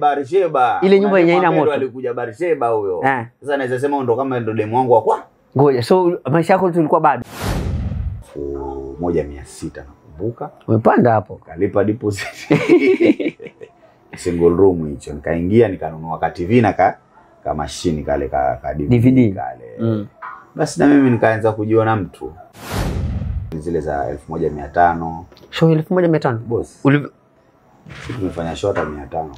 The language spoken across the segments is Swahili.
Barsheba. Ile nyumba yenye haina moto. Alikuja Barsheba huyo. Eh. Sasa naweza sema ndo kama ndo demu wangu wa kwa Ngoja, so maisha yako tulikuwa bado moja mia sita nakumbuka, umepanda hapo. kalipa deposit single room hicho, nikaingia nikanunua ka TV na ka, ka mashini kale ka, ka DVD, DVD. kale Mm. basi na mimi nikaanza kujiona mtu zile za elfu moja mia tano Show elfu moja mia tano boss, Uli- si tumefanya shota mia tano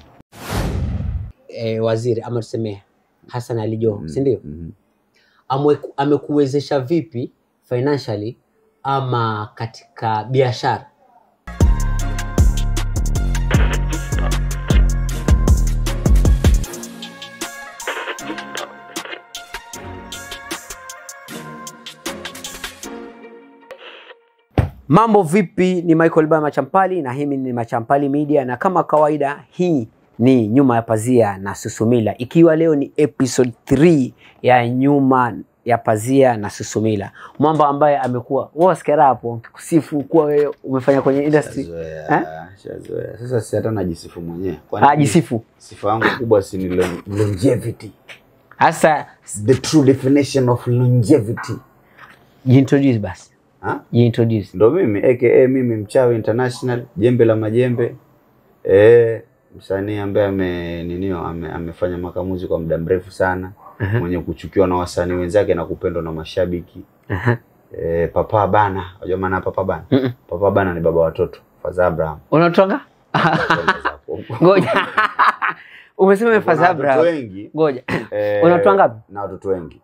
eh, waziri ama tuseme Hassan Ali Joho, mm, si ndio? Mm -hmm. amekuwezesha vipi financially ama katika biashara? Mambo vipi? Ni Michael Baya Machampali na hii ni Machampali Media, na kama kawaida hii ni nyuma ya pazia na Susumila, ikiwa leo ni episode 3 ya nyuma ya pazia na Susumila, mwamba ambaye amekuwa waskera hapo kusifu kuwa wewe umefanya kwenye industry eh? shazoea. Sasa si hata najisifu mwenyewe. Kwani ah, jisifu Sifa yangu kubwa si ni longevity. hasa, The true definition of longevity. jiintroduce basi, Ha? jiintroduce. Ndo mimi aka mimi mchawi international, jembe la majembe. Eh, msanii ambaye ame ninio ame, amefanya makamuzi kwa muda mrefu sana, uh -huh. mwenye kuchukiwa na wasanii wenzake na kupendwa na mashabiki. uh -huh. E, Papa Bana, unajua maana Papa Bana? Mm-mm. Papa Bana ni baba watoto, Faza Abraham. Unatoka ngoja, umesema Faza Abraham. wengi Ngoja, Eh, Unatoa ngapi? Na watoto wengi,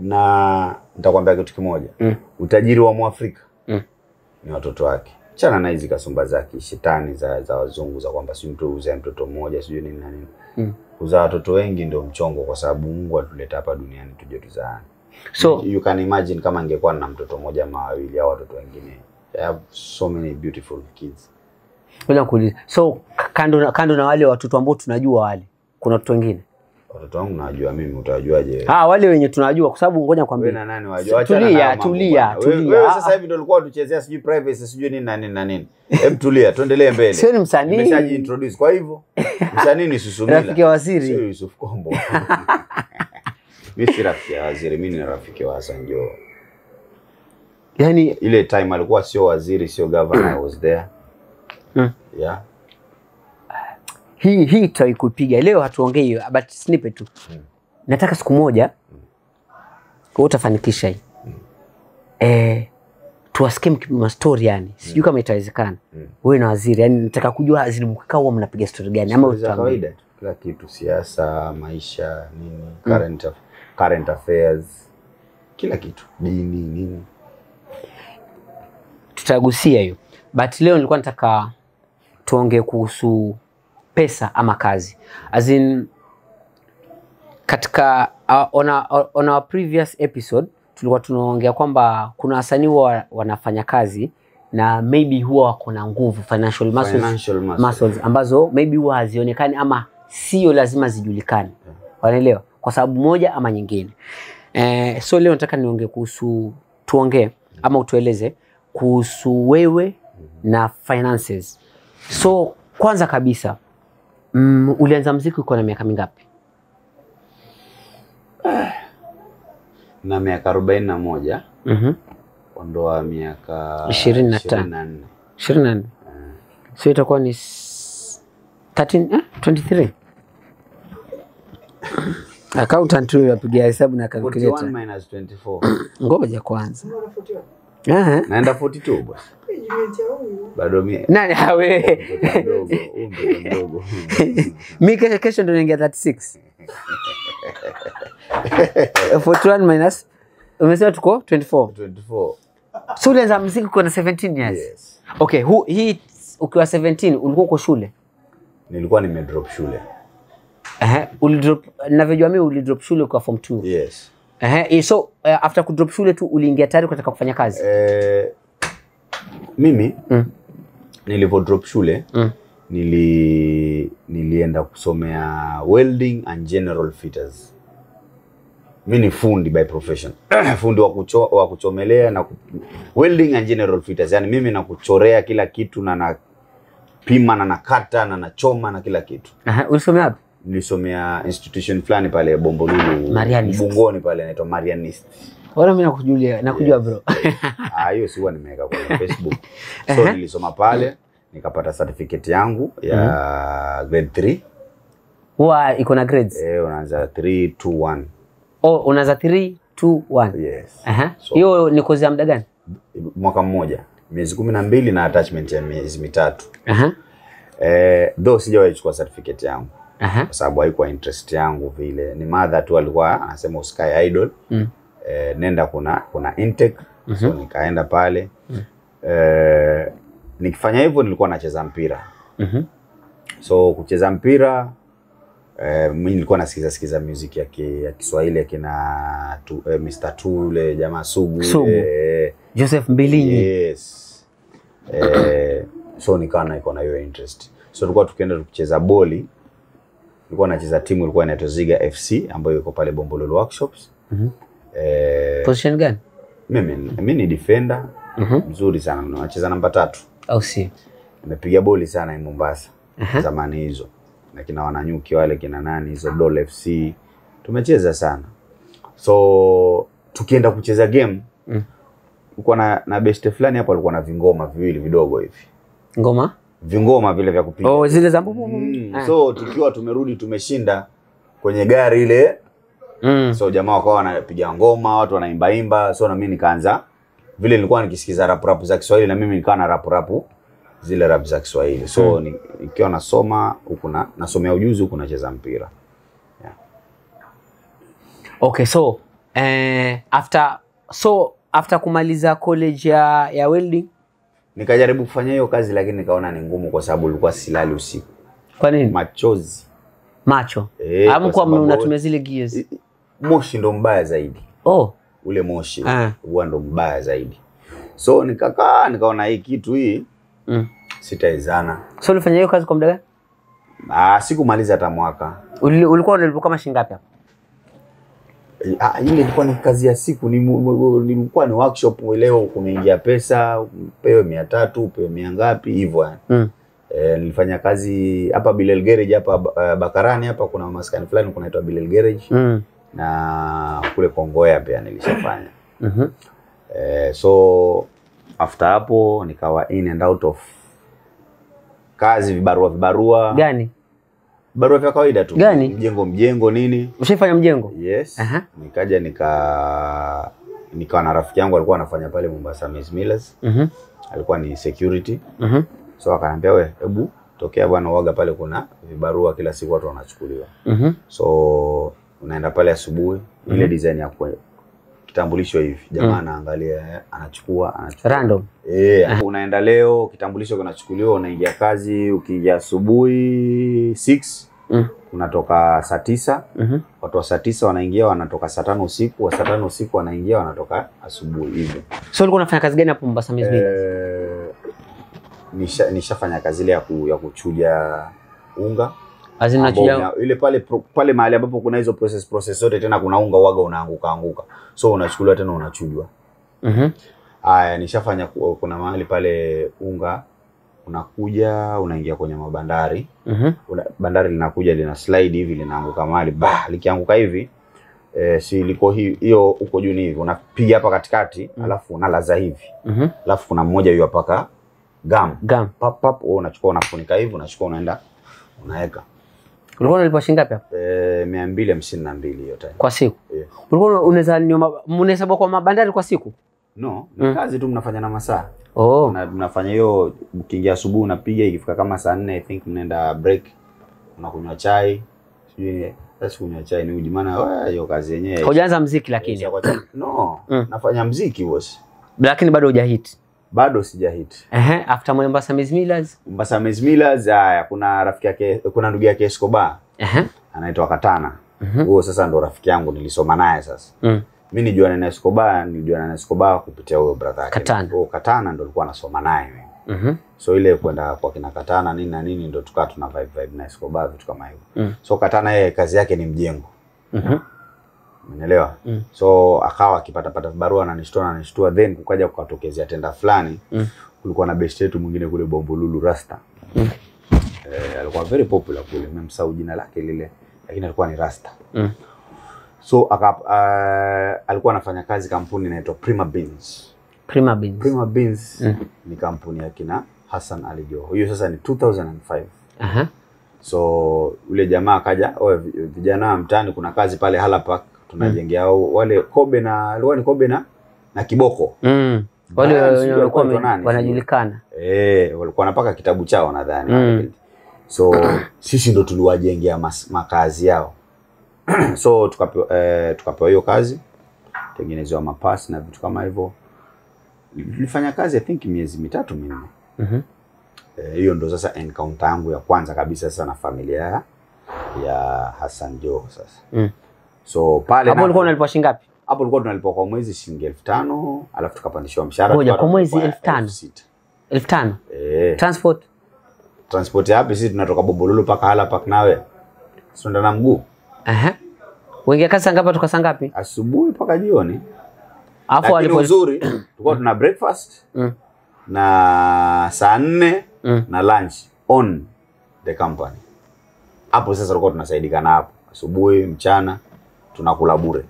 na nitakwambia kitu kimoja Mm. utajiri wa Mwafrika Mm. ni watoto wake. Chana na hizi kasumba za kishitani za, za wazungu za kwamba si mtu uzae mtoto mmoja sijui nini na nini. Mm. Kuzaa watoto wengi ndio mchongo, kwa sababu Mungu atuleta hapa duniani tuje tuzaane. so you can imagine kama ningekuwa na mtoto mmoja ama wawili au watoto wengine. I have so many beautiful kids. so kando na, kando na wale watoto ambao tunajua wale, kuna watoto wengine Watoto wangu nawajua mimi, utawajuaje? ah, wale wenye tunajua, kwa sababu ngoja Wewe na nani wajua? Tulia, tulia, tulia. Wewe Ah, sasa hivi ndio ulikuwa tuchezea sijui privacy sijui nini na nini na nini. Hebu tulia, tuendelee mbele. sio ni msanii Nimeshaji introduce. Kwa hivyo msanii ni Susumila. rafiki wa waziri. Sio Yusuf Kombo. Mimi si rafiki ya waziri, mimi ni rafiki wa Hassan Joho. yani Ile time alikuwa sio waziri, sio governor, I was there. Mm. Yeah. Hii hii tutaikupiga leo, hatuongei hiyo, but snippet tu. mm. Nataka siku moja mm. utafanikisha hii mm. eh, tuwasikie mkipima story, yani sijui kama itawezekana Mm. wewe na waziri, yani nataka kujua waziri mkikaa huwa mnapiga story gani, ama kawaida. Kila kitu, siasa, maisha, nini, current aff- current affairs. Kila kitu, dini, nini. tutagusia hiyo but leo nilikuwa nataka tuongee kuhusu pesa ama kazi. As in katika uh, on, our, on our previous episode tulikuwa tunaongea kwamba kuna wasanii huwa wanafanya kazi na maybe huwa wako na nguvu financial muscles, Financial muscles, muscles ambazo maybe huwa hazionekani ama sio lazima zijulikane. Wanaelewa kwa sababu moja ama nyingine. Eh, so leo nataka niongee kuhusu tuongee ama utueleze kuhusu wewe na finances. So kwanza kabisa mm, ulianza mziki uko na miaka mingapi na miaka arobaini na moja Mhm. ondoa miaka Ishirini na tano. ishirini na nne. ishirini so itakuwa ni s- 13, eh? 23 accountant huyo apiga hesabu na 41 calculator minus 24. ngoja kwanza naenda 42 bwana. Bado mi nani awe? Mtoto mdogo, huyu mtoto mdogo. mi kesho kesho ndo naingia 36 41 minus umesema tuko 24 24. so ulianza mziki ukiwa na 17 years? Yes. okay hu, hii ukiwa 17 ulikuwa uko shule? Nilikuwa nimedrop shule. Ehe, ulidrop navyojua mi ulidrop shule ukiwa form 2 yes. Ehe, so uh, after kudrop shule tu uliingia tayari kutaka kufanya kazi? Eh, mimi Mm. nilivyo drop shule Mm. nili nilienda kusomea welding and general fitters mi ni fundi by profession fundi wa, kucho, wa kuchomelea na ku, welding and general fitters yani mimi nakuchorea kila kitu na na napima na nakata na nachoma na kila kitu Aha, ulisomea wapi? nilisomea institution fulani pale bombolulu bungoni pale inaitwa marianist Wala mimi nakujulia, nakujua bro. Ah, hiyo si huwa nimeweka kwa facebook so nilisoma pale nikapata certificate yangu ya grade 3 Huwa iko na grades. eh, unaanza 3 2 1 Oh, unaanza 3 2 1. yes Aha. So- Hiyo ni kozi ya muda gani? mwaka mmoja miezi kumi na mbili na attachment ya miezi mitatu Aha. eh, though sijawahi chukua certificate yangu kwa sababu haikuwa interest yangu vile ni madha tu alikuwa anasema usikae idol Mm. Eh, nenda kuna kuna intake mm -hmm. so nikaenda pale mm -hmm. eh, nikifanya hivyo nilikuwa nacheza mpira mm -hmm. so kucheza mpira eh, mi nilikuwa nasikiza sikiza music ya, ki, ya Kiswahili akina tu, eh, Mr. Tule jamaa Sugu, Sugu. Eh, Joseph Mbilinyi. yes eh, so nikawa na iko na hiyo interest so tulikuwa tukienda tukicheza boli nilikuwa nacheza timu ilikuwa inaitwa Ziga FC ambayo iko pale Bombololo Workshops Mhm. Eh, Position gani? mimi mimi ni defender Mhm. mzuri sana nacheza namba tatu Au si? nimepiga boli sana Mombasa -huh. zamani hizo na kina wananyuki wale kina nani hizo Dol FC tumecheza sana so tukienda kucheza game Mm. kulikuwa na, na beste fulani hapo alikuwa na vingoma viwili vidogo hivi Ngoma? vingoma vile vya kupiga Oh, zile za mm. Ah. so tukiwa tumerudi tumeshinda kwenye gari ile Mm. so jamaa wakawa wanapiga ngoma watu wanaimbaimba so na mimi nikaanza vile nilikuwa nikisikiza rap rap za Kiswahili na mimi nikawa na rap rap zile rap za Kiswahili so mm. nikiwa nasoma huku na nasomea ujuzi huku nacheza mpira yeah. Okay, so eh, after so after kumaliza college ya ya welding, nikajaribu kufanya hiyo kazi lakini nikaona ni ngumu kwa sababu ulikuwa silali usiku kwa nini? machozi Macho. e, amkuwa kwa unatumia zile gears. Moshi ndo mbaya zaidi Oh, ule moshi Ah. huwa ndo mbaya zaidi so nikakaa nikaona hii kitu hii mm. sitaizana So ulifanya hiyo kazi kwa muda gani? ah, sikumaliza hata mwaka Uli- Ulikuwa unalipwa kama shilingi ngapi hapo? Ah, ile ilikuwa ni kazi ya siku nilikuwa ni workshop leo kumeingia pesa upewe mia tatu upewe mia ngapi hivyo yani. Mm. E, nilifanya kazi hapa Bilel Garage hapa uh, Bakarani hapa kuna maskani fulani kunaitwa Bilel Garage Mm. Na kule Kongoya pia nilishafanya. mm -hmm. E, so after hapo nikawa in and out of kazi vibarua vibarua Gani? barua vya kawaida tu Gani? mjengo mjengo nini Ushaifanya mjengo? Yes. Aha. Nikaja nika nikawa na rafiki yangu alikuwa anafanya pale Mombasa Miss Millers. -hmm. Alikuwa ni security. mm -hmm. So akaniambia we, hebu tokea bwana uaga pale kuna vibarua kila siku watu wanachukuliwa. mm -hmm. So unaenda pale asubuhi mm. ile design ya kwe, kitambulisho hivi. Jamaa mm. anaangalia eh, anachukua anachukua. Random. Eh, unaenda leo kitambulisho kinachukuliwa unaingia kazi ukiingia asubuhi 6 Mm. unatoka saa tisa mm -hmm. watu wa saa tisa wanaingia wanatoka saa tano usiku, wa saa tano usiku wanaingia wanatoka asubuhi hivyo. So ulikuwa unafanya kazi gani hapo Mombasa Millers? Eh, nisha nishafanya kazi ile ya, ku, ya kuchuja unga Unachuja ile pale pro- pale mahali ambapo kuna hizo process process zote tena kuna unga uaga unaanguka anguka, so unachukuliwa tena unachujwa. Mhm. aya nishafanya kuna mahali pale unga unakuja unaingia kwenye mabandari Mhm. una, bandari linakuja lina slide hivi linaanguka mahali bah, likianguka hivi eh, si liko hi- hiyo huko juu ni hivi unapiga hapa katikati Mm. -hmm. alafu unalaza hivi Mhm. alafu kuna mmoja hiyo paka gam Gam. pap pap wewe unachukua unafunika hivi unachukua unaenda unaweka Ulikuwa unalipwa shilingi ngapi hapo eh, mia mbili hamsini na mbili hiyo time kwa siku? yeah. Ulikuwa unaweza unahesabu kwa mabandari kwa siku? no ni Mm. kazi tu mnafanya na masaa Oh. Una- mnafanya hiyo ukiingia asubuhi unapiga ikifika kama saa nne i think mnaenda break unakunywa chai sijui sasa kunywa chai ni uji maana wa, hiyo kazi yenyewe Hujaanza mziki lakini. No Mm. nafanya mziki boss Lakini bado hujahit. Bado sija hit Ehe, after Mombasa Miss Millers. Mombasa Miss Millers haya kuna rafiki yake kuna ndugu yake Escobar Ehe. anaitwa Katana Mhm. huo sasa ndo rafiki yangu nilisoma naye sasa Mm. mi nijua na Escobar nilijuana na Escobar kupitia huyo brother yake Katana. Huo Katana ndo alikuwa anasoma naye mimi Mhm. so ile kwenda kwa kina Katana nini na nini ndo tukawa tuna vibe vibe na Escobar vitu kama hivyo Mm. so Katana yeye kazi yake ni mjengo Mhm. Umeelewa? Mm. So akawa akipata pata barua ananishtua ananishtua then kukaja kukatokezea tenda fulani. Mm. Kulikuwa na best yetu mwingine kule Bombolulu Rasta. Mm. eh, alikuwa very popular kule memsahau jina lake lile lakini alikuwa ni rasta Mm. so aka, uh, alikuwa anafanya kazi kampuni inaitwa Prima Beans Prima Beans. Prima Beans Mm. ni kampuni ya kina Hassan Ali Joho hiyo sasa ni 2005 Aha. so ule jamaa akaja oh, vi- vijana wa mtaani kuna kazi pale Hala Park tunajengea au wale Kobe na alikuwa ni Kobe na na Kiboko Mm. Wale walikuwa wanajulikana. eh walikuwa wanapaka kitabu chao nadhani Mm. so sisi ndo tuliwajengea makazi yao so tukapewa eh, tukapewa hiyo kazi tengenezewa mapasi na vitu kama hivyo nilifanya kazi I think miezi mitatu minne Mhm. Eh, hiyo ndo sasa encounter yangu ya kwanza kabisa sasa na familia ya, ya Hassan Joho sasa Mm. So pale Hapo ulikuwa unalipwa shilingi ngapi? hapo ulikuwa tunalipwa kwa mwezi shilingi elfu tano alafu tukapandishiwa mshahara Ngoja, kwa mwezi elfu tano? elfu tano. Eh, Transport. transport yapi? sisi tunatoka Bobololo mpaka Hala paka nawe sunda na mguu Aha. Uingia kazi saa ngapi tukasa saa ngapi? asubuhi mpaka jioni Alafu alipo walipo uzuri tulikuwa tuna breakfast Mm. na saa nne Mm. na lunch on the company hapo sasa tulikuwa tunasaidikana hapo asubuhi mchana tunakula bure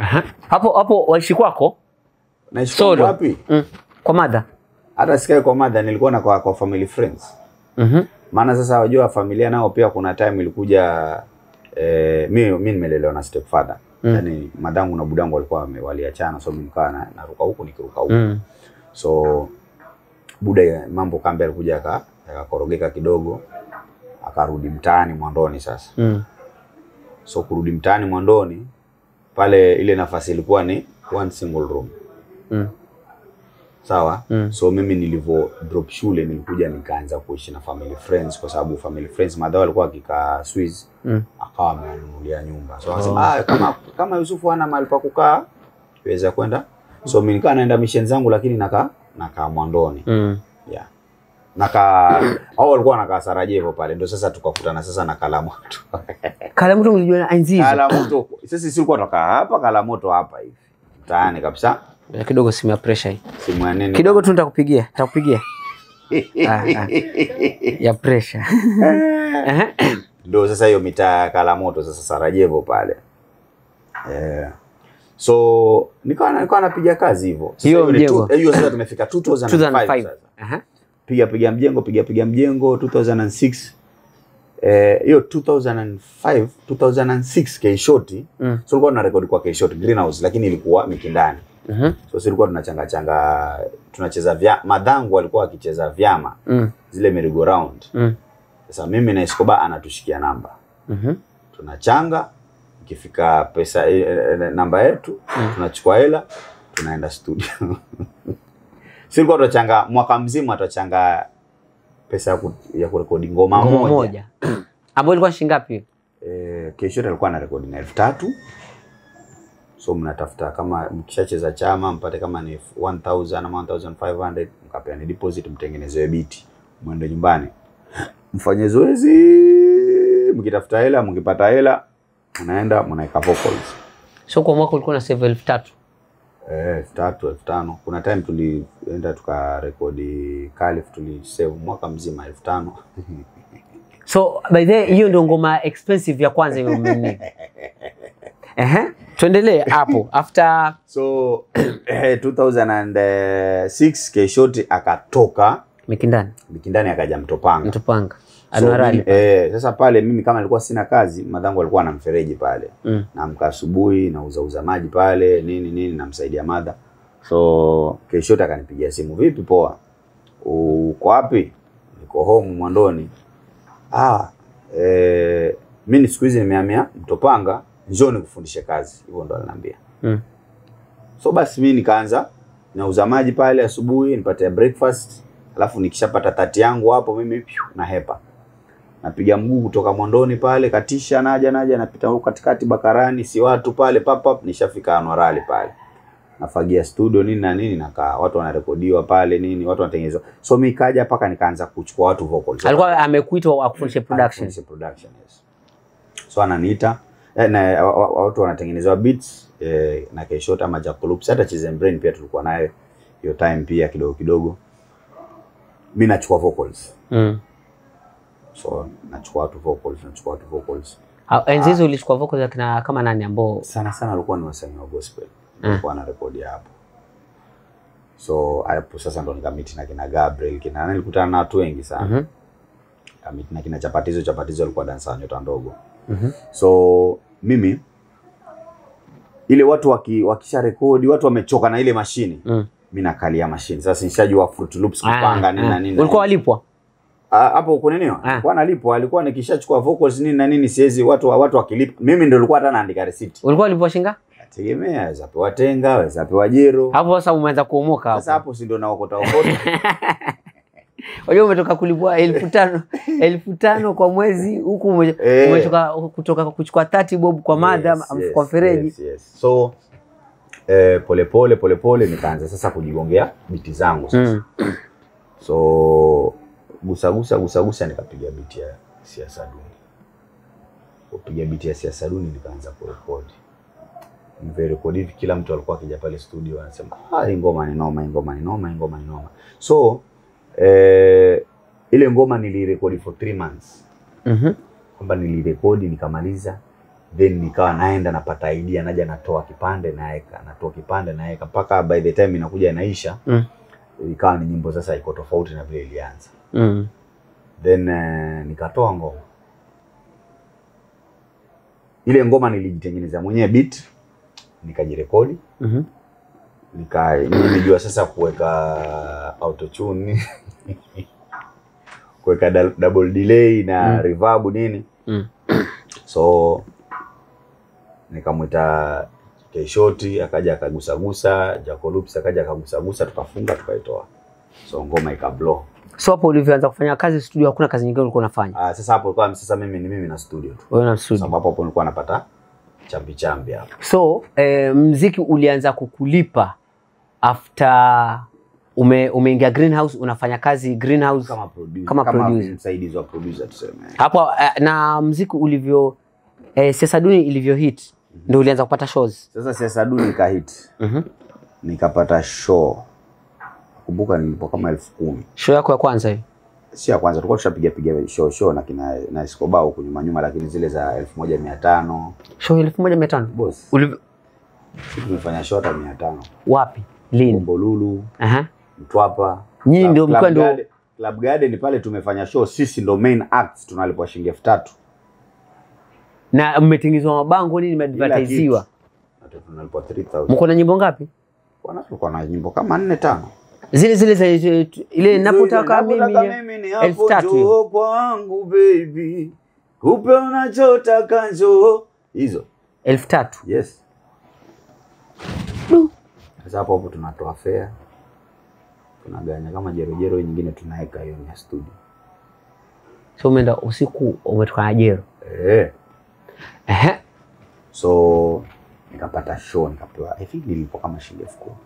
Aha. Hapo hapo waishi kwako? naishi Solo. wapi Mm. Kwa madha. hata sikai kwa madha nilikuwa na kwa, kwa family friends Mhm. maana sasa wajua familia nao pia kuna time ilikuja eh, mimi mimi nimelelewa na stepfather Mm. yaani madangu na budangu walikuwa waliachana so mimi nikawa na- naruka huku nikiruka huku Mm. so buda ya- mambo kambe alikuja aka- akakorogeka kidogo akarudi mtaani mwandoni sasa Mm. So kurudi mtaani mwandoni pale ile nafasi ilikuwa ni one single room Mm. sawa Mm. so mimi nilivyo drop shule nilikuja nikaanza kuishi na family friends kwa sababu family friends madhao alikuwa akikaa Swiss Mm. akawa amenunulia nyumba so akasema ah, kama kama Yusufu ana mahali pa kukaa weza kwenda so mimi nikaa naenda mission zangu lakini nakaa nakaa mwandoni Mm. yeah. Nakaa au walikuwa nakaa Sarajevo pale ndio sasa tukakutana sasa na Kalamoto Kalamoto mlijua enzi hizo? Kalamoto sasa sisi tulikuwa tunakaa hapa Kalamoto hapa hivi mtaani kabisa Ya kidogo simu ya pressure hii. simu ya nini Kidogo tu nitakupigia, nitakupigia. Ah, ah. Ya pressure. Aha. ndio sasa hiyo mitaa ya Kalamoto sasa Sarajevo pale eh. so nikawa nikawa napiga kazi hivyo Hiyo tu- hiyo sasa tumefika 2005 2005. sasa Aha. Piga piga mjengo piga piga mjengo 2006 eh, hiyo 2005 2006 Keishoti Mm. so ulikuwa tuna rekodi kwa Keishoti greenhouse lakini ilikuwa Mikindani Mhm. so sisi tulikuwa tunachanga changa tunacheza vya madhangu alikuwa wakicheza vyama Mm. zile merry go round Mm. sasa mimi na Escobar anatushikia namba Mhm. tunachanga ikifika pesa e, e, namba yetu mm. tunachukua hela tunaenda studio silikuwa tutachanga mwaka mzima tutachanga pesa ya, ku, ya kurekodi ngoma moja, moja. Ambayo ilikuwa shilingi ngapi? Eh, kesho alikuwa na rekodi na elfu tatu so mnatafuta kama mkishacheza chama mpate kama ni 1000 ama 1500 mkapeani deposit mtengenezewe biti mwende nyumbani mfanye zoezi mkitafuta hela mkipata hela mnaenda mnaweka vocals So kwa mwaka ulikuwa na save elfu tatu. Eh, elfu tatu elfu tano kuna time tulienda tukarekodi Kalif tulisave mwaka mzima elfu tano So by the way, hiyo ndio ngoma expensive ya kwanza hiyo mimi. Ehe. Tuendelee hapo. After so eh, 2006 Keshoti akatoka Mikindani, Mikindani akaja Mtopanga Mtopanga. So, Anuarali. mimi, eh, sasa pale mimi kama nilikuwa sina kazi, madhangu alikuwa na mfereji pale. Mm. Naamka asubuhi nauzauza maji pale nini nini namsaidia madha. So kesho akanipigia simu, vipi poa? Uko wapi? Niko home Mwandoni. Ah, eh, mimi siku hizi nimehamia Mtopanga, njoo nikufundishe kazi. Hivyo ndo aliniambia. Mm. So basi mimi nikaanza nauza maji pale asubuhi, nipate breakfast, alafu nikishapata tati yangu hapo mimi na hepa napiga mguu kutoka Mondoni pale, katisha naja naja, napita huko katikati Bakarani, si watu pale pap pap, nishafika Anwarali pale, nafagia studio nini na nini, nakaa watu wanarekodiwa pale nini, watu wanatengeneza. So mimi kaja mpaka nikaanza kuchukua watu vocals Alikuwa amekuitwa akufundishe production. Production yes. So ananiita eh, na wa- wa- watu wanatengenezewa beats eh, na Keshota ama Jacolups hata Chizembrain pia tulikuwa naye hiyo time pia kidogo kidogo. Mimi nachukua vocals. Mm. So nachukua watu vocals nachukua watu vocals. Ah, enzi hizo ulichukua vocals za kina kama nani ambao sana sana walikuwa ni wasanii wa gospel. Walikuwa na rekodi hapo. So hapo sasa ndo nikamiti na kina Gabriel kina nani nilikutana na watu wengi sana. Mhm. kamiti na kina Chapatizo Chapatizo alikuwa dansa nyota ndogo. Mhm. so mimi ile watu waki, wakisha rekodi watu wamechoka na ile mashini Mm. mi nakalia mashini sasa nishajua Fruit Loops kupanga Ah, nini na ah. nini ulikuwa walipwa? Ah, hapo kuniniwa nini? alikuwa nalipwa alikuwa nikishachukua vocals nini na nini siwezi watu watu wakilipa mimi ndio nilikuwa hata naandika receipt ulikuwa ulipwa shinga tegemea waweza pewa tenga waweza pewa jero hapo sasa umeanza kuomoka hapo. sasa hapo si ndio naokota okota unajua umetoka kulipwa elfu tano elfu tano kwa mwezi huku Eh. umetoka kutoka kuchukua 30 bob kwa madha Yes, yes, kwa fereji yes, yes. so eh, polepole polepole nikaanza sasa kujigongea biti zangu sasa Mm. so gusagusa gusagusa nikapiga biti ya siasa duni. Kupiga biti ya siasa duni nikaanza kurekodi. Nivyorekodi hivi kila mtu alikuwa akija pale studio anasema ah, hii ngoma ni noma hii ngoma ni noma hii ngoma ni noma. So eh, ile ngoma nilirekodi for three months. Mhm. kwamba nilirekodi nikamaliza then nikawa naenda napata idea naja natoa kipande naeka natoa kipande naeka. Mpaka by the time inakuja inaisha Mm. ikawa ni nyimbo sasa iko tofauti na vile ilianza Mm. then uh, nikatoa ngoma ile ngoma nilijitengeneza mwenyewe beat nikajirekodi Mhm. nika nimejua sasa kuweka autotune kuweka double delay na Mm. reverb nini Mm. so nikamwita Keshoti akaja akagusagusa, Jacolups akaja akagusagusa, tukafunga tukaitoa, so ngoma ikablow. So hapo ulivyoanza kufanya kazi studio hakuna kazi nyingine ulikuwa unafanya Ah, sasa hapo kwa sasa mimi ni mimi na studio tu, wewe na studio sababu hapo nilikuwa napata chambi chambi hapo. so eh, mziki ulianza kukulipa after ume, umeingia greenhouse unafanya kazi greenhouse Kama producer, Kama kama producer. msaidizi wa producer tuseme. hapo eh, na mziki ulivyo eh, siasa duni ilivyo hit mm -hmm. ndio ulianza kupata shows Sasa siasa duni ka hit. Mhm. nikapata show. Kumbuka nilipo kama elfu kumi. Show yako ya kwanza hiyo? Show show na kina na elfu moja mia tano. Boss, Ulivyo- sisi tumefanya show hata mia tano. Wapi? Lini? Bombolulu, Aha. Mtwapa. Nyinyi ndio mlikuwa Club ndio- Club Garden pale tumefanya show, sisi ndo main acts, tunalipwa shilingi elfu tatu. Na mmetengezwa mabango nini mmeadvertisiwa? tunalipwa 3000 mko na nyimbo ngapi? Kwa na nyimbo kama nne tano. Zile zile za ile napotaka mimi elfu tatu. kwangu baby, kupe unachotaka njoo. Hizo. Elfu tatu. Yes. Sasa hapo hapo tunatoa fare, tunaganya kama jerojero, nyingine tunaweka hiyo ni ya studio. So umeenda usiku umetoka na jero? Eh. Ehe. So nikapata show nikapewa, I think nilipo kama shilingi elfu kumi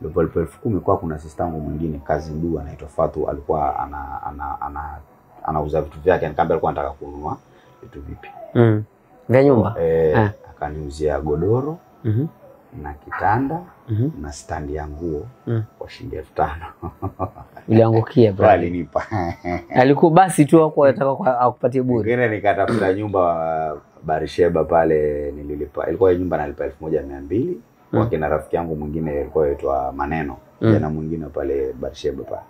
Nilipo pale elfu kumi kwa kuna sistangu mwingine kazi ndua anaitwa Fatu, alikuwa ana ana ana anauza vitu vyake, nikamwambia alikuwa anataka kununua vitu vipi Mm. vya nyumba eh, Ah. akaniuzia godoro mm -hmm. na kitanda mm -hmm. na standi ya nguo Mm. kwa shilingi elfu tano iliangukia bro, alinipa alikuwa basi tu hapo anataka akupatie bure Ngine nikatafuta nyumba Barisheba pale nililipa, ilikuwa nyumba nalipa elfu moja mia mbili Mm. wakina rafiki yangu mwingine alikuwa aitwa Maneno Mm. jana mwingine pale Barsheba pale.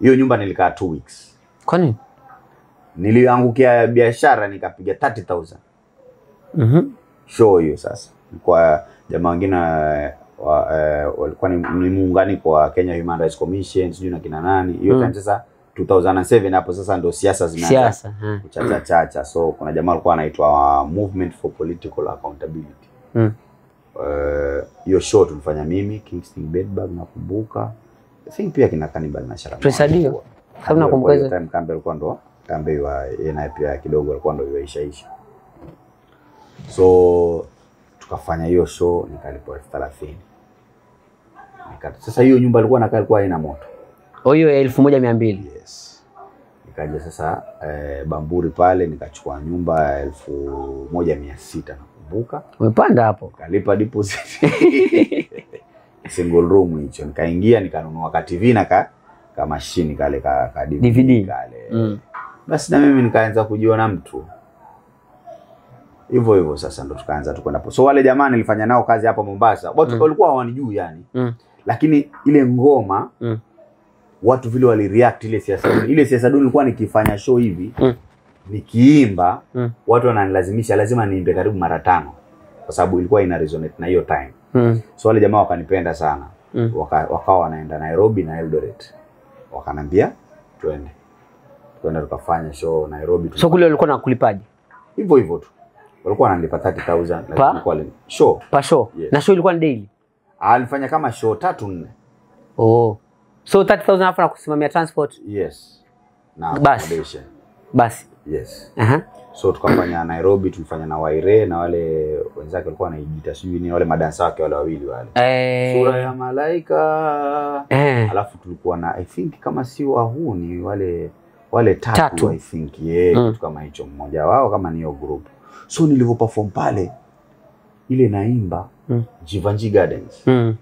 Hiyo nyumba nilikaa 2 weeks, kwa nini niliangukia biashara nikapiga 30000 Mhm. Mm show hiyo. Sasa kwa jamaa wengine wa, eh, walikuwa ni, ni muunganiko wa Kenya Human Rights Commission sijui na kina nani hiyo Mm. time sasa 2007 hapo sasa ndo siasa zimeanza siasa ha. kuchacha chacha. So kuna jamaa alikuwa anaitwa Movement for Political Accountability. Mm. Eh, uh, show tulifanya mimi Kingston Bedbug nakumbuka. I think pia kina Cannibal na Sharama. Prince Adio? Sababu nakumbuka hizo. time Kambe alikuwa ndo Kambe wa yeye naye pia kidogo alikuwa ndo yuaishaisha. So tukafanya hiyo show nikalipo elfu thelathini. Nikata. Sasa hiyo nyumba alikuwa nakaa ilikuwa haina moto. O, hiyo ya elfu moja mia mbili Yes. Nikaja sasa eh, Bamburi pale nikachukua nyumba ya elfu moja mia sita nakumbuka, umepanda hapo Kalipa deposit single room hicho, nikaingia nikanunua ka TV na ka, ka mashini kale ka, ka DVD, DVD. kale Mm. basi na mimi nikaanza kujiona mtu hivyo hivyo. Sasa ndo tukaanza tukwenda hapo. so wale jamaa nilifanya nao kazi hapa Mombasa, watu Mm. walikuwa hawanijui yani, Mm. lakini ile ngoma Mm. watu vile walireact ile siasa duni. Ile siasa duni ilikuwa nikifanya show hivi Mm. Nikiimba Mm. watu wananilazimisha lazima niimbe karibu mara tano, kwa sababu ilikuwa ina resonate na hiyo time. Mm. So wale jamaa wakanipenda sana Mm. waka, wakawa wanaenda Nairobi na Eldoret, wakanambia twende twende tukafanya show Nairobi. So kule walikuwa nakulipaje? hivyo hivyo tu walikuwa wananilipa 30000 Pa? ile show Pa show. Yes. Na show ilikuwa ni daily. alifanya kama show tatu nne. Oh. So 30000 hapo na kusimamia transport. Yes, na Basi. Basi. Yes, Aha. so tukafanya Nairobi, tulifanya na Waire na wale wenzake walikuwa wanajiita sijui ni wale madansa wake wale wawili wale Eh. sura ya malaika Eh. alafu tulikuwa na I think kama si wahuni wale wale tatu, Tatu. I think yeah, Mm. kitu kama hicho, mmoja wao kama ni hiyo group. So nilivyo perform pale ile naimba Mm. Jivanji Gardens, Mm.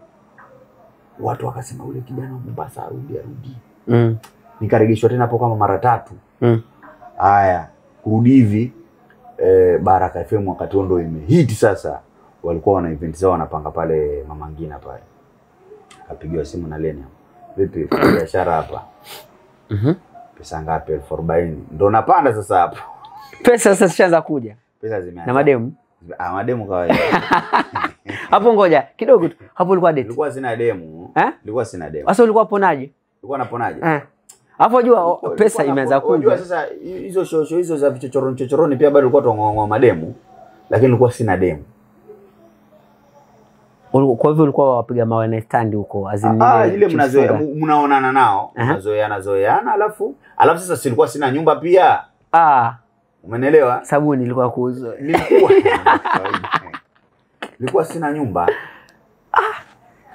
watu wakasema ule kijana wa Mombasa arudi arudi, Mm. nikaregeshwa tena hapo kama mara tatu. Mm. Haya, kurudi hivi e, Baraka FM wakati ndo imehiti sasa, walikuwa wana event zao wanapanga pale Mama Ngina pale, akapigiwa simu na Lenia, vipi biashara hapa, Mhm. pesa ngapi? elfu arobaini ndo napanda sasa hapo, Pesa sasa zishaanza kuja pesa zimeanza na mademu. ah, mademu kawaida. Hapo ngoja kidogo tu. Hapo ulikuwa date. ulikuwa sina demu, Eh? ulikuwa sina demu, Sasa ulikuwa ponaje? ulikuwa naponaje? Eh. Hapo jua pesa imeanza kuja. unajua. Sasa hizo shosho hizo za vichochoroni chochoroni pia bado ulikuwa tuongong'oa mademu, lakini ulikuwa sina demu. Kwa hivyo ulikuwa wapiga mawe na stand huko azimini. Ah, ile mnazoea mnaonana nao mnazoeana zoeana, alafu alafu sasa silikuwa sina nyumba pia, Ah, umenelewa? sabuni ilikuwa kuuzwa. Nilikuwa nilikuwa sina nyumba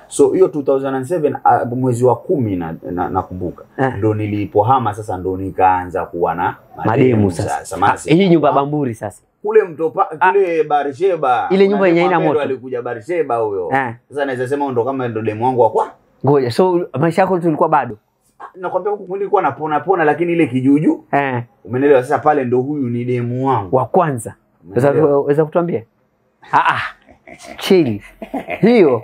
so hiyo 2007 uh, mwezi wa kumi na na- nakumbuka Eh. ndo nilipohama sasa, ndo nikaanza kuwa na Mademu sasa. Ah, Hii nyumba bamburi sasa. kule mtopa kule Barisheba, Ile nyumba yenye ina moto. alikuja Barisheba huyo. Eh. Sasa naweza sema ndo kama ndo demu wangu wa kwa Ngoja. So maisha yako tulikuwa bado. nakwambia huku nilikuwa napona pona, lakini ile kijuju Eh, umeelewa? Sasa pale ndo huyu ni demu wangu. wa kwanza. Weza unaweza kutuambia? Ah ah. Chill. Hiyo.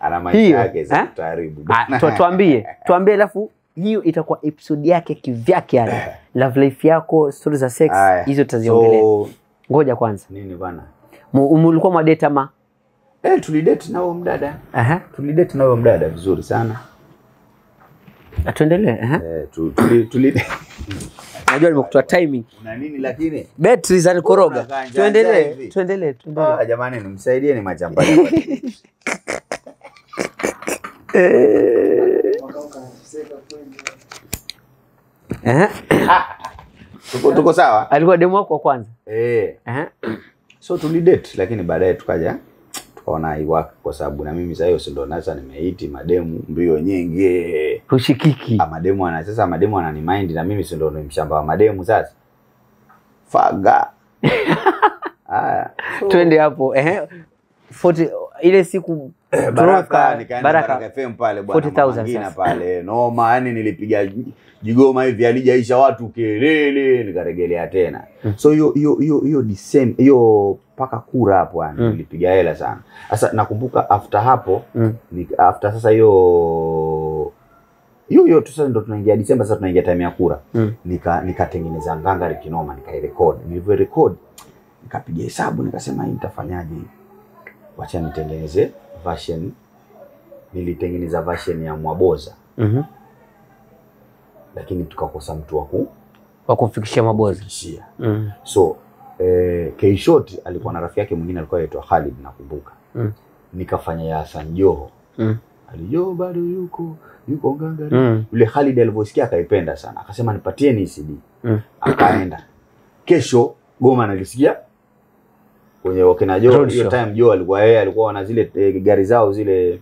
Ana maisha yake za kutaribu. kutaharibu. Ah, tuambie. Tuambie alafu hiyo itakuwa episode yake kivyake yani. Love life yako, story za sex, hizo tutaziongelea. So, Ngoja kwanza. nini bana? Mu- Mulikuwa mwadate ama? Eh, tulidate na huyo mdada. Aha. Tulidate na huyo mdada vizuri sana. Tuendelee. Aha. Eh, tu, tuli, tuli Najua nimekutoa timing. Una nini lakini? Betri zanikoroga Tuendelee, tuendelee, tuendelee. Ah, jamani nimsaidie ni machamba. jamani. Eh. Tuko tuko sawa? Alikuwa demu wako wa kwanza. Eh. Eh. So tulidate lakini baadaye tukaja tukaona iwak kwa sababu na mimi sasa hiyo si ndo nasa nimeiti mademu mbio nyingi. Hushikiki. Ah, mademu ana sasa mademu anani mind na mimi si ndo ni mshamba wa mademu sasa. Faga. Haya. So, Twende hapo. Eh. 40 ile siku Baraka Baraka nikaenda FM pale bwana 40,000 Mama Ngina sasa. pale noma, yani nilipiga jigoma hivi alijaisha watu kelele, nikaregelea tena. So hiyo hiyo hiyo hiyo December hiyo paka kura hapo yani Mm. nilipiga hela sana. Sasa nakumbuka after hapo Mm. ni, after sasa hiyo hiyo hiyo sasa ndo tunaingia Disemba, sasa tunaingia time ya kura Mm. nika nikatengeneza nganga kinoma, nikairecord. Nilivyorekodi nikapiga hesabu, nikasema hii nitafanyaje hii? Wacha nitengeneze version. Nilitengeneza version ya Mwaboza, Mhm. lakini tukakosa mtu wa wa kumfikishia Mwaboza mm Mm. So eh, Keishot alikuwa na rafiki yake mwingine alikuwa anaitwa Khalid, nakumbuka Mm. nikafanya ya Hassan Joho Mm. alijo bado yuko yuko ngangari Mm. yule Khalid alivyosikia akaipenda sana, akasema nipatie ni CD. Mm. Akaenda kesho Goma nalisikia kwenye wakina Joe. Hiyo time Joe alikuwa yeye alikuwa wana zile e, gari zao zile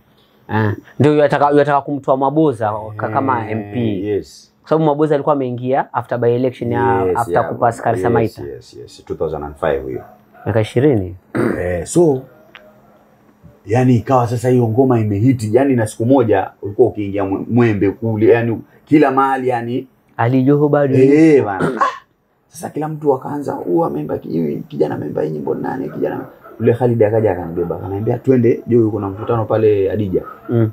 Ah. Ndio yataka yataka kumtoa maboza ka- kama MP. Yes. Kwa sababu maboza alikuwa ameingia after by election ya Yes, after yeah. kupass Karisa yes, Maita. Yes, yes, 2005 hiyo. Miaka 20. Eh, so yani ikawa sasa hiyo ngoma imehiti, yani na siku moja ulikuwa ukiingia Mwembe kule, yani kila mahali yani Alijoho bado. eh bana. Sasa kila mtu akaanza, huu ameimba ki- kijana ameimba hii nyimbo nani, kijana yule Khalid akaja akanibeba akaniambia twende juu kuna mkutano pale Adija. Mm.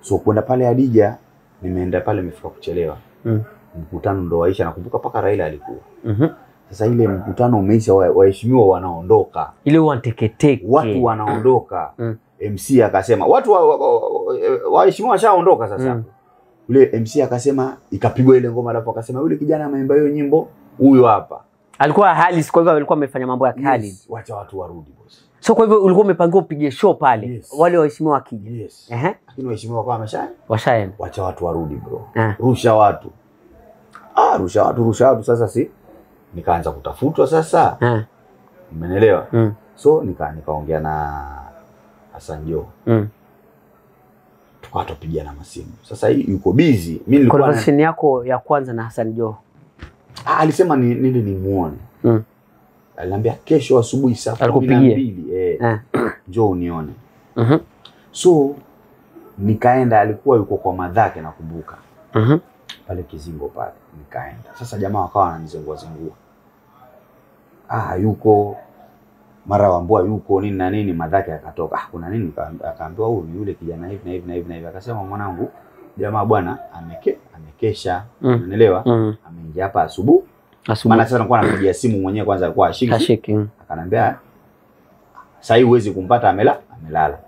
So kwenda pale Adija, nimeenda pale nimefika kuchelewa. Mm. Mkutano ndo waisha, nakumbuka paka Raila alikuwa. Mhm. Sasa ile mkutano umeisha, wa- waheshimiwa wanaondoka, Ile wanteketeke. watu wanaondoka. Mm. MC akasema watu wa- wa- wa- wa, washaondoka sasa. Mm. Ule MC akasema, ikapigwa ile ngoma, alafu akasema yule kijana ameimba hiyo nyimbo, huyo hapa. Alikuwa Halis, kwa hivyo alikuwa amefanya mambo ya kali. Yes, wacha watu warudi boss. So kwa hivyo ulikuwa umepangiwa upige show pale. Yes. Wale waheshimiwa wakija. Yes. Ehe. Lakini waheshimiwa kwa wamesha Washaenda. wacha watu warudi bro. Eh. Rusha watu. Ah, rusha watu, rusha watu sasa si nikaanza kutafutwa sasa. Eh. Umeelewa? Mm. So nika nikaongea na Hassan Jo. Mm. Tukawa tupigiana masimu. Sasa hii yuko busy. Mimi nilikuwa na, Conversation yako ya kwanza na Hassan Joho. Ah, alisema ni nili nimuone. Mm. Aliniambia kesho asubuhi saa kumi na mbili eh, Eh. njoo unione. Mhm. So nikaenda, alikuwa yuko kwa madhake nakumbuka. Mhm. pale Kizingo pale, nikaenda. Sasa jamaa wakawa wananizengua zengua, ah, yuko mara wambua yuko nini na nini, madhake akatoka, ah, kuna nini? Akaambiwa huyu ni yule kijana hivi na hivi na hivi na hivi. Akasema mwanangu, jamaa bwana ameke amekesha, Mm. unaelewa Mm. ameingia hapa asubuhi. Asubuhi. Maana sasa anakuwa anapigia simu mwenyewe, kwanza alikuwa ashiki, Kashiki. mm. akanambia sasa hii huwezi kumpata, amela amelala.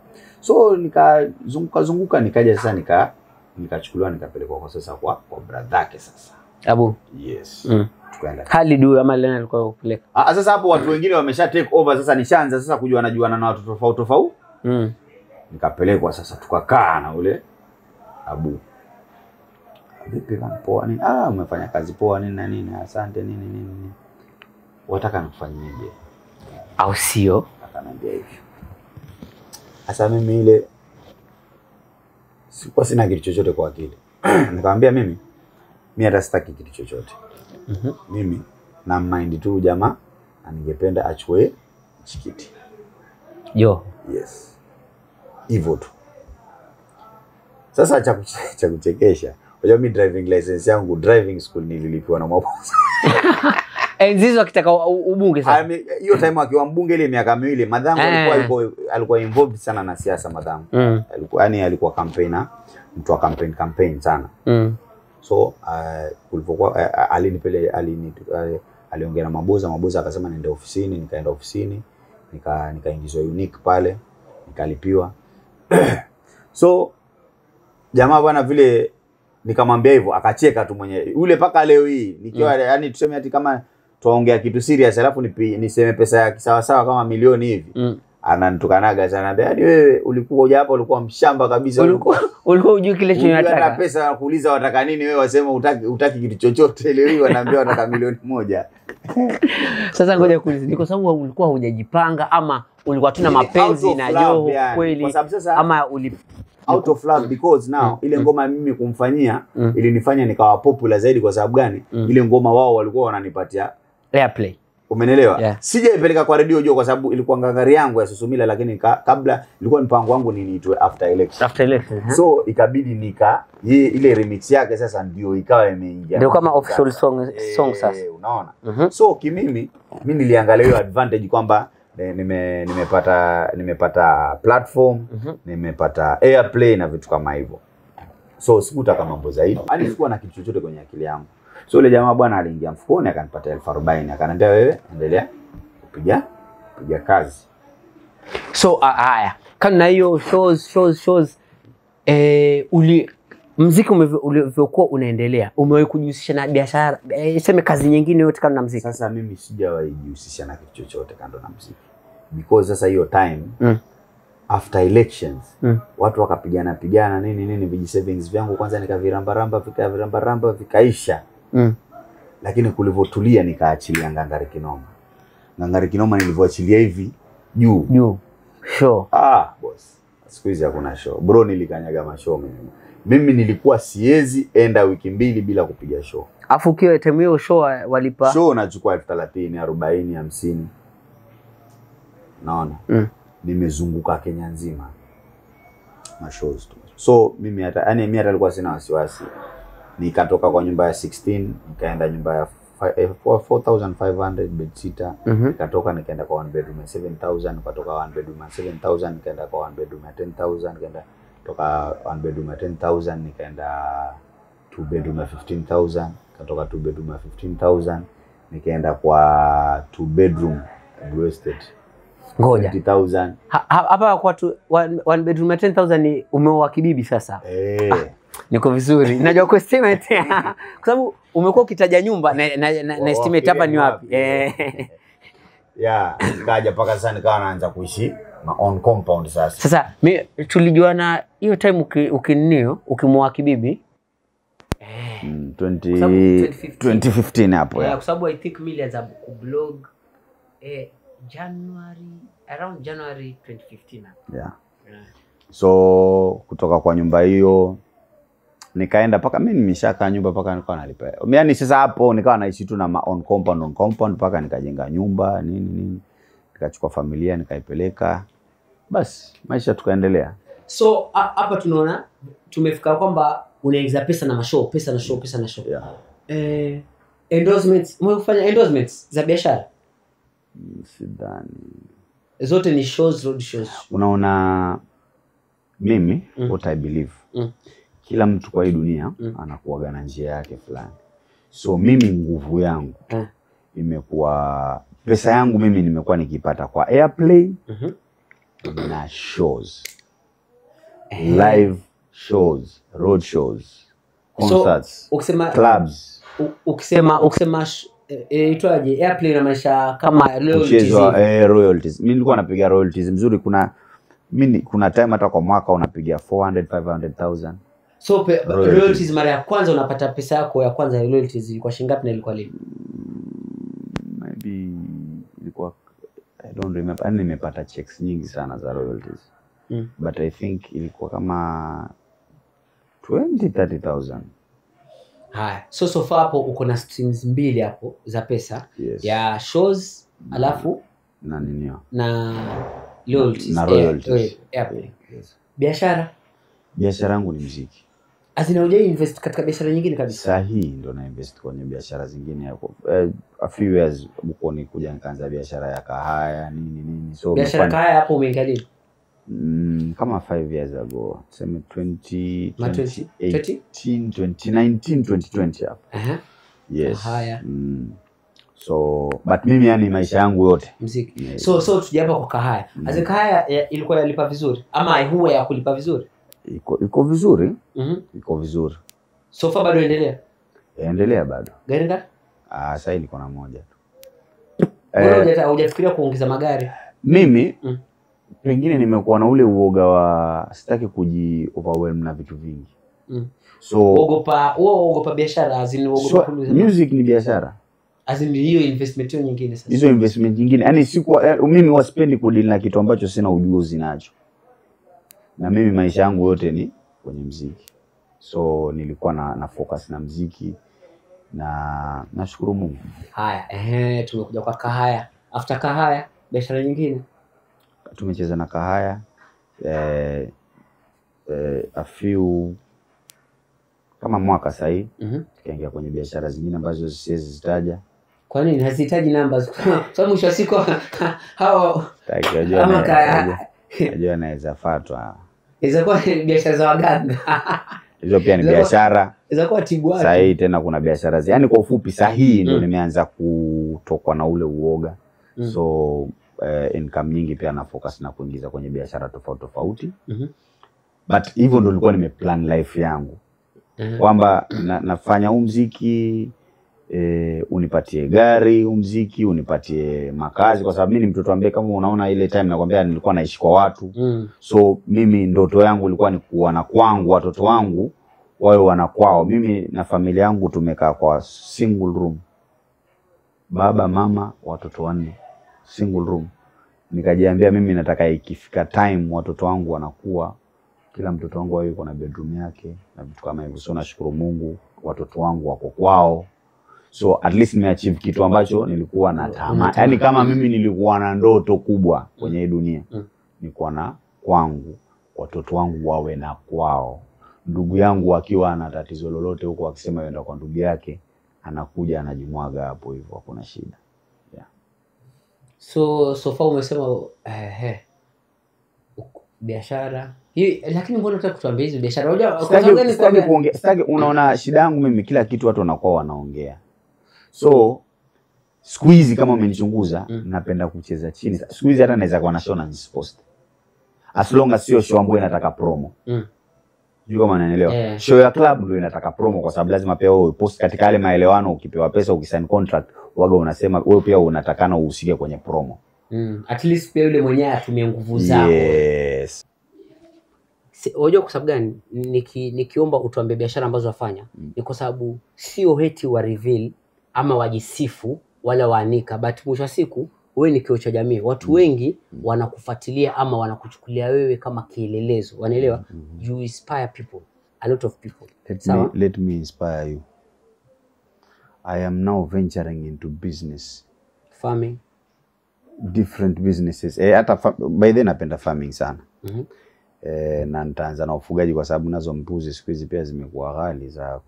So nikazunguka zunguka, nikaja sasa nika nikachukuliwa nikapelekwa kwa sasa kwa kwa bradhake sasa Abu. Yes. Mm. Tukaenda. Khalid huyo ama Lena alikuwa kupeleka. Ah, sasa hapo watu wengine wamesha take over sasa nishaanza sasa kujua juana na watu tofauti tofauti. Mm. Nikapelekwa sasa tukakaa na ule Abu. Vipi poa nini? Ah, umefanya kazi poa nini na nini? Asante nini nini nini. Wataka nikufanyieje? Au sio? akanambia hivyo. Sasa mimi ile sikuwa sina kitu chochote kwa akili. Nikamwambia mimi mimi hata sitaki kitu chochote. Mhm. mimi na mind tu jamaa aningependa ningependa achukue chikiti. Jo. Yes, hivyo tu. Sasa cha cha kuchekesha, unajua mimi driving license yangu driving school nililipiwa na mabosi. Enzi hizo akitaka ubunge sasa. Hiyo time akiwa mbunge ile miaka miwili, madhangu Eh. alikuwa yuko alikuwa involved sana na siasa madhangu. Mm. Alikuwa yani alikuwa campaigner, mtu wa campaign campaign sana. Mm. So uh, kulipokuwa uh, alinipele alini uh, aliongea na maboza, maboza akasema niende ofisini, nikaenda ofisini, nika nikaingizwa unique pale, nikalipiwa. so jamaa bwana vile nikamwambia hivyo akacheka tu mwenyewe. Yule paka leo hii nikiwa mm. yani tuseme ati kama tuongea kitu serious alafu niseme pesa ya sawa sawa kama milioni hivi. Mm. Ananitukanaga sana, anambia hadi wewe ulikuwa uja hapa ulikuwa mshamba kabisa Ulikuwa ulikuwa hujui kile chenye Unajua na pesa wakuuliza wataka nini, wewe wasema utaki, utaki kitu chochote. Leo hii wanaambia wataka milioni moja. Sasa ngoja kuuliza, ni kwa sababu ulikuwa hujajipanga ama ulikuwa tuna mapenzi na Joho kweli Kwa sababu sasa ama uli out of love because now ile ngoma mimi kumfanyia Mm. ilinifanya nikawa popular zaidi. Kwa sababu gani? Mm. Ile ngoma wao walikuwa wananipatia, airplay. umenelewa? Yeah. Sijaipeleka kwa redio jo, kwa sababu ilikuwa ngangari yangu ya Susumila, lakini ka, kabla ilikuwa mpango wangu ni niitwe after election After election. Huh? so ikabidi nika ye, ile remix yake sasa ndio ikawa imeingia Ndio kama official song song Eh, E, unaona Mhm. so kimimi mi niliangalia hiyo advantage kwamba eh, nime, nimepata nimepata platform mm -hmm. nimepata airplay na vitu kama hivyo. So sikutaka mambo zaidi. Yani sikuwa na kitu chochote kwenye akili yangu. So yule jamaa bwana aliingia mfukoni akanipata elfu arobaini. Akaniambia wewe endelea kupiga kupiga kazi. So ah, haya, kama na hiyo shows shows shows eh, uli mziki ulivyokuwa unaendelea, umewahi kujihusisha na biashara iseme seme kazi nyingine yote kando na mziki? sasa mimi sijawahi jihusisha na kitu chochote kando na mziki. Because sasa hiyo time Mm. after elections Mm. watu wakapigana pigana nini nini viji savings vyangu kwanza nikavirambaramba vikavirambaramba vikaisha. Mm. lakini kulivyotulia nikaachilia ngangari kinoma. Ngangari kinoma nilivyoachilia hivi juu. Juu. Show. Ah boss. Siku hizi hakuna show. Bro nilikanyaga mashow mimi mimi nilikuwa siwezi enda wiki mbili bila kupiga show. Afu ukiwa time hiyo show walipa? Show nachukua elfu thelathini arobaini hamsini. Naona. Mm. nimezunguka kenya nzima. Na shows tu. So mimi hata yani mimi hata nilikuwa sina wasiwasi. Nikatoka kwa nyumba ya 16 nikaenda nyumba ya fi- eh, 4500 bed mm -hmm. nikatoka nikaenda kwa one bedroom ya 7000 nikatoka one bedroom ya 7000 nikaenda kwa one bedroom ya 10000 nikaenda toka one bedroom ya 10000 nikaenda two bedroom ya 15000 katoka two bedroom ya 15000 nikaenda kwa two bedroom Blue Estate Ngoja 20000 Ha- ha- hapa kwa tu one, one bedroom ya 10000 ni umeoa kibibi sasa. eh Niko vizuri. Najua ku estimate kwa sababu umekuwa ukitaja nyumba na, na, na, na estimate hapa ni wapi? Eh. yeah nikaja mpaka sasa nikawa naanza kuishi on compound sasa Sasa mi tulijuana hiyo time uki- ukinio ukimwoa kibibi Mm, sababu 20 2015 2015 hapo Eh, ya kwa sababu I think mimi nilianza kublog eh, January around January 2015 hapo. yeah. Yeah. so kutoka kwa nyumba hiyo nikaenda paka mimi nimeshakaa nyumba paka nikawa nalipa yaani sasa hapo nikawa naishi tu na ma on compound on compound paka nikajenga nyumba nini nini nikachukua familia nikaipeleka basi maisha tukaendelea So hapa tunaona tumefika kwamba unaingiza pesa na mashow, pesa na show, pesa na show. yeah. Eh, endorsements, umefanya endorsements za biashara sidhani zote ni shows, road shows. unaona mimi Mm. what I believe Mm. kila mtu kwa hii dunia Mm. anakuwaga na njia yake fulani so mimi nguvu yangu mm. imekuwa pesa yangu mimi nimekuwa nikipata kwa airplay mm -hmm. na shows. Live shows road shows concerts so, Ukisema clubs. ukisema ukisema itwaje eh, airplay na maisha kama royalties. Mchezo eh, royalties. Mimi nilikuwa napiga royalties. Mzuri kuna mimi kuna time hata kwa mwaka unapiga 400 500000 So pe, Royalties. royalties mara ya kwanza unapata pesa yako ya kwanza ya royalties ilikuwa shilingi ngapi na ilikuwa lini? Maybe ilikuwa I don't remember yani nimepata checks nyingi sana za royalties Mm. but I think ilikuwa kama 20 30000 Haya, so so far hapo uko na streams mbili hapo za pesa yes ya shows alafu na ninio na royalties. Na eh, royalties. eh, yeah. yes. Biashara biashara yangu ni mziki azina hujai invest katika biashara nyingine kabisa. Sahihi, ndo na invest kwenye biashara zingine hapo Uh, a few years huko ni kuja nikaanza biashara ya kahaya nini nini so Biashara nimefanya- kahaya hapo umeingia lini? mm, kama 5 years ago tuseme 20, Ma 20, 2018, 2019 2020 hapo Aha, yes Kahaya. mm. so but mimi yani maisha yangu yote mziki. Yes. So so tujapa kwa kahaya. Mm. Azi kahaya ya, ilikuwa yalipa vizuri ama huwa ya kulipa vizuri? Iko iko vizuri Mhm. iko vizuri sofa bado endelea. endelea bado Gari ngapi? ah, sahii niko na moja tu eh, hujafikiria kuongeza magari? mimi Mm. pengine nimekuwa na ule uoga wa sitaki kuji overwhelm na vitu vingi Mm. so, Uogopa, wewe uogopa biashara azini uogopa so music ni biashara Azini hiyo investment hiyo nyingine sasa. hizo investment nyingine yani sikuwa mimi waspendi kudili na kitu ambacho sina ujuzi nacho na mimi maisha yangu yote ni kwenye mziki. So nilikuwa na, na focus na mziki na nashukuru mungu. Haya, ehe, tumekuja kwa kahaya. After kahaya, biashara nyingine. tumecheza na kahaya eh, eh, a few kama mwaka sahii -hmm. tukaingia kwenye biashara zingine ambazo siwezi zitaja. Kwa nini? Hazihitaji namba. Sababu mwisho wa siku hao ama kaya najua- anaweza naweza fatwa inaweza kuwa ni biashara za waganga. hizo pia ni biashara Inaweza kuwa tibu watu. saa tena kuna biashara yaani kwa ufupi sahihi ndio ndo Mm. nimeanza kutokwa na ule uoga Mm. so eh, income nyingi pia na focus na kuingiza kwenye biashara tofauti tofauti Mm -hmm. but hivyo ndo nilikuwa nimeplan life yangu Mm -hmm. kwamba na, nafanya huu mziki eh, unipatie gari umziki unipatie makazi kwa sababu mi ni mtoto ambaye kama unaona ile time nakwambia nilikuwa naishi kwa watu. Mm. so mimi ndoto yangu ilikuwa ni kuwa na kwangu watoto wangu wawe wana kwao. Mimi na familia yangu tumekaa kwa single room. Baba mama watoto wanne single room. Nikajiambia mimi nataka ikifika time watoto wangu wanakuwa kila mtoto wangu awe yuko na bedroom yake na vitu kama hivyo. So nashukuru mungu watoto wangu wako kwao so at least nimeachieve kitu ambacho nilikuwa na tamaa. yani yaani kama mimi nilikuwa na ndoto kubwa kwenye hii dunia Mm. na kwangu watoto wangu wawe na kwao. Ndugu yangu akiwa ana tatizo lolote huko akisema yenda kwa ndugu yake anakuja anajimwaga hapo hivyo, hakuna shida. so so far umesema eh, biashara. Hii lakini mbona unataka kutuambia hizo biashara? Unajua unaona shida yangu mimi kila kitu watu wanakuwa wanaongea so siku hizi kama umenichunguza Mm. napenda kucheza chini siku hizi hata naweza kuwa na show na nisipost as long as sio show ambayo inataka promo Mm. Sijui kama unanielewa Yeah. show ya club ndio inataka promo kwa sababu lazima pia wewe post katika yale maelewano ukipewa pesa ukisign contract waga unasema wewe pia unatakana uhusike kwenye promo mm. at least pia yule mwenyewe atumie nguvu zako yes unajua kwa sababu gani Niki, nikiomba utuambie biashara ambazo wafanya Mm. ni kwa sababu sio heti wa reveal ama wajisifu wala waanika. But mwisho wa siku wewe ni kioo cha jamii. Watu wengi wanakufuatilia ama wanakuchukulia wewe kama kielelezo. Wanaelewa? Mm -hmm. you inspire people. A lot of people. Let me, let me inspire you. I am now venturing into business, farming. Different businesses. Eh, hata fa- by then napenda farming sana. -hmm. Eh, na nitaanza na ufugaji kwa sababu nazo mbuzi siku hizi pia zimekuwa ghali za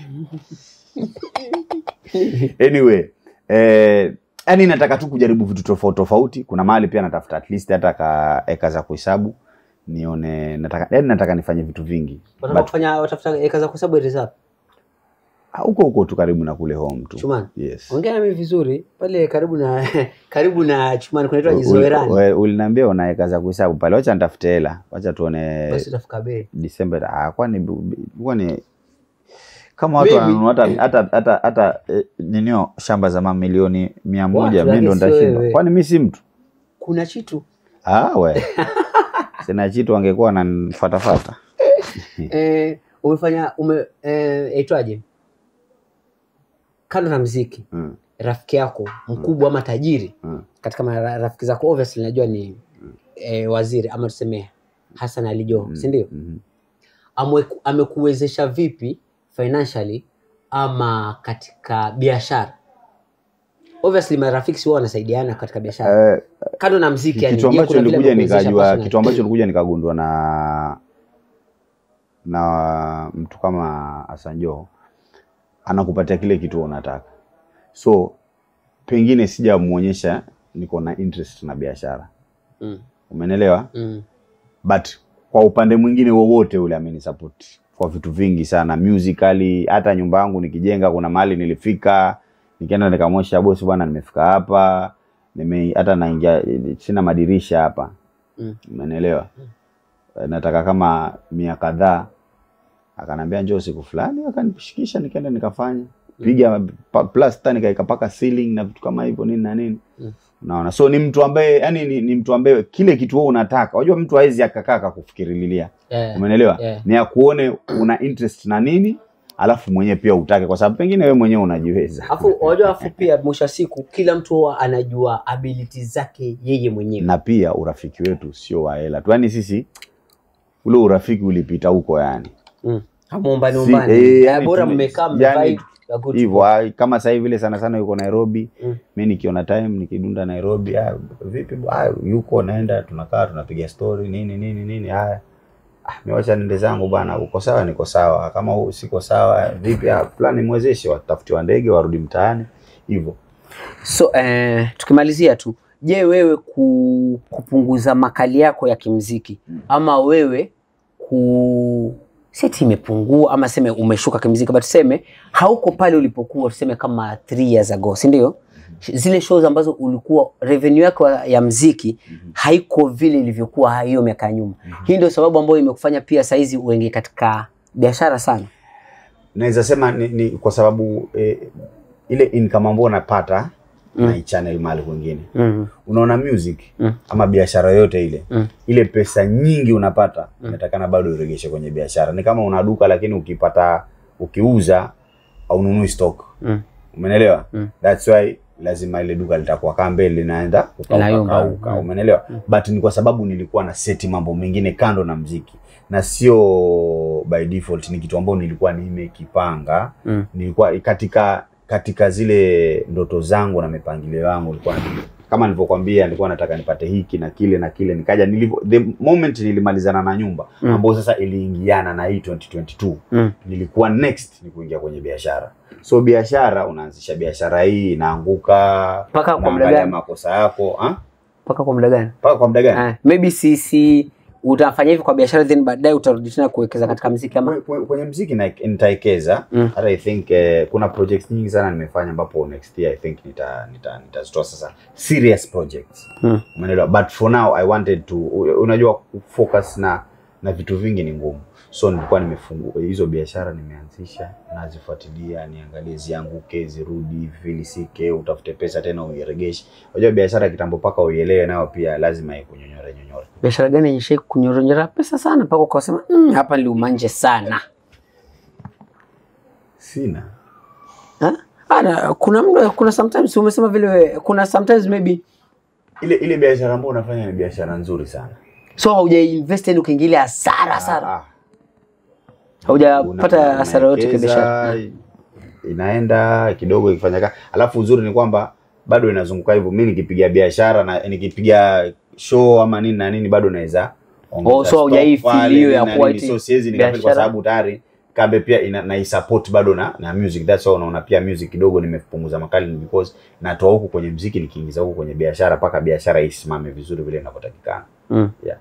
anyway, eh, yani nataka tu kujaribu vitu tofauti tofauti. Kuna mahali pia natafuta at least hata ka eka za kuhesabu nione, nataka yani nataka nifanye vitu vingi kufanya watafuta eka za kuhesabu Ah, huko huko tu karibu na kule home tu. Chumani? Yes. ongea nami vizuri pale karibu na karibu na chumani kunaitwa jizoerani Uliniambia uliniambia unaweka za kuhesabu pale, wacha nitafute hela, wacha tuone basi utafika bei december Ah, kwani kwani kama watu wananunua hata hata hata hata eh, ninio shamba za mamilioni mia moja, mi ndo wewe. Kwani mi si mtu? kuna chitu Ah, we sina chitu, angekuwa wananifatafata. eh, umefanya ume eh, aitwaje kando na mziki Mm, rafiki yako mkubwa ama tajiri mm. katika mara- rafiki zako obviously najua ni mm. eh, waziri ama tuseme Hassan Ali Joho si ndio mm -hmm. amekuwezesha vipi financially ama katika biashara? Obviously marafiki si wao wanasaidiana katika biashara. Eh, kando na mziki yani, kitu ambacho nilikuja nikajua kitu ambacho nilikuja nikagundua na na mtu kama Asanjo anakupatia kile kitu unataka, so pengine sijamuonyesha niko na interest na biashara, mm, umenelewa? mm, But kwa upande mwingine wowote ule amenisupport kwa vitu vingi sana musically. Hata nyumba yangu nikijenga, kuna mahali nilifika nikaenda nikamwonyesha bosi, bwana, nimefika hapa nime hata naingia, sina madirisha hapa mm. mm. Nataka kama mia kadhaa, akanambia njoo siku fulani, akanishikisha nikaenda nikafanya mm. piga plasta nikaeka paka ceiling na vitu kama hivyo nini na nini Mm. Unaona, so ni mtu ambaye yani ni, ni mtu ambaye kile kitu wewe unataka, unajua mtu hawezi akakaa akakufikirilia, Yeah. umeelewa? Yeah. Ni akuone una interest na nini, alafu mwenyewe pia utake, kwa sababu pengine wewe mwenyewe unajiweza. Afu unajua, afu pia mwisho siku kila mtu huwa anajua ability zake yeye mwenyewe. na pia urafiki wetu sio wa hela tu, yani sisi ule urafiki ulipita huko yani Mm. Hamuombani Si- ombani. si, Eh, yani bora mmekaa yani hivyo kama sasa hivi vile sana sana yuko Nairobi. Mm. mi nikiona time nikidunda Nairobi ah, vipi ah, yuko naenda tunakaa tunapiga story nini nini nini haya ah, miwacha nende zangu bwana, uko sawa niko sawa. Kama huu siko sawa vipi ah, fulani mwezeshe watafutiwa ndege warudi mtaani hivyo So eh, tukimalizia tu, je, wewe ku, kupunguza makali yako ya kimziki? Ama wewe ku seti imepungua ama seme umeshuka kimziki, but tuseme hauko pale ulipokuwa, tuseme kama 3 years ago, si ndio? Zile shows ambazo ulikuwa revenue yako ya mziki haiko vile ilivyokuwa hiyo miaka ya nyuma. Hii ndio sababu ambayo imekufanya pia saizi uingie katika biashara sana. naweza sema ni, ni kwa sababu eh, ile income ambayo unapata Mm. na channel mahali kwingine mm unaona music Mm. ama biashara yote ile Mm. ile pesa nyingi unapata Mm. inatakana bado uregeshe kwenye biashara ni kama una duka lakini ukipata ukiuza aununui stock Mm. umenelewa Mm. that's why lazima ile duka litakuwa kaa mbele linaenda ukauka umeelewa Mm. but ni kwa sababu nilikuwa na seti mambo mengine kando na mziki na sio by default ni kitu ambayo nilikuwa nimekipanga Mm. nilikuwa katika katika zile ndoto zangu na mipangilio yangu nilikuwa kama nilivyokuambia nilikuwa nataka nipate hiki na kile na kile nikaja nilivyo the moment nilimalizana na nyumba Mm. ambayo sasa iliingiana na hii 2022 Mm. nilikuwa next ni kuingia kwenye biashara so biashara unaanzisha biashara hii inaanguka Mpaka kwa muda gani? makosa yako mpaka kwa muda gani mpaka kwa muda gani Ah, maybe si si utafanya hivi kwa biashara then baadaye utarudi tena kuwekeza katika mziki ama? Kwe- kwe- kwenye mziki na- nitaekeza. Mm. hata i think eh, kuna projects nyingi sana nimefanya ambapo next year i think nita nita nitazitoa sasa serious projects. Mm. umeelewa? But for now i wanted to unajua focus na na vitu vingi ni ngumu so nilikuwa nimefungua hizo biashara nimeanzisha nazifuatilia niangalie zianguke zirudi vilisike, utafute pesa tena uiregeshe. Unajua biashara kitambo paka uielewe nayo pia lazima ikunyonyore nyonyore. Biashara gani yenye kunyonyora pesa sana mpaka ukasema mm, hapa niliumanje sana. Sina. Ha? Ana, kuna mda, kuna sometimes umesema vile we- kuna sometimes maybe ile ile biashara ambayo unafanya ni biashara nzuri sana. So haujainvest yani ukiingilia hasara sana. Ah, ah. Haujapata hasara yote kibiashara, inaenda kidogo ikifanya kazi alafu uzuri ni kwamba bado inazunguka hivyo. Mimi nikipiga biashara na nikipiga show ama nini na nini bado naweza ongeza Oh, so haujaifeel hiyo ya na kuwa eti so siwezi nikafeel kwa sababu tayari kambe pia ina, naisupport bado na na music. That's why unaona pia music kidogo nimepunguza makali ni because natoa huku kwenye mziki nikiingiza huku kwenye biashara mpaka biashara isimame vizuri vile inavyotakikana. Mm. yeah.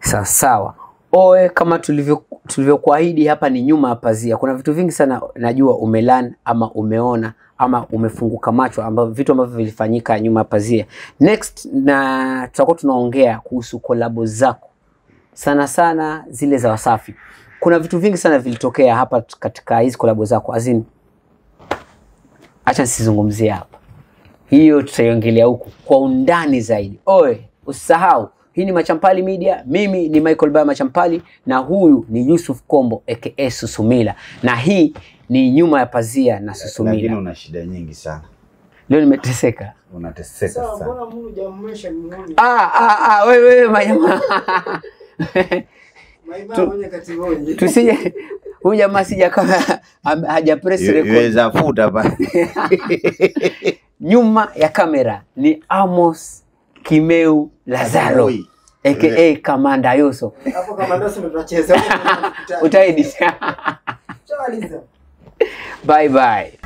sawa sawa oe kama tulivyo tulivyokuahidi hapa ni nyuma ya pazia. Kuna vitu vingi sana najua umelan ama umeona ama umefunguka macho ambavyo vitu ambavyo vilifanyika nyuma ya pazia. Next na tutakuwa tunaongea kuhusu kolabo zako. Sana sana zile za wasafi. Kuna vitu vingi sana vilitokea hapa katika hizi kolabo zako azin acha nisizungumzie hapa. Hiyo tutaiongelea huku kwa undani zaidi. Oe usisahau hii ni machampali media mimi ni michael baya machampali na huyu ni yusuf kombo aka susumila. Na hii ni nyuma ya pazia na Susumila. lakini una shida nyingi sana. Leo nimeteseka. Unateseka sana. ah, ah, ah, wewe wewe majamaa tusije huyu jamaa sija kama haja press record. iweza futa pale nyuma ya kamera ni amos kimeu lazaro eke e kamanda yoso Hapo tunacheza. utaedit bye bye